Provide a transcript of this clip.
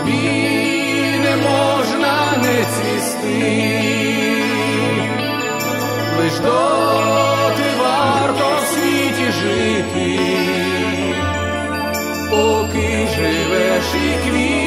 тобі не можна не цвісти, лиш доти варто в світі жити, поки живеш і квіт.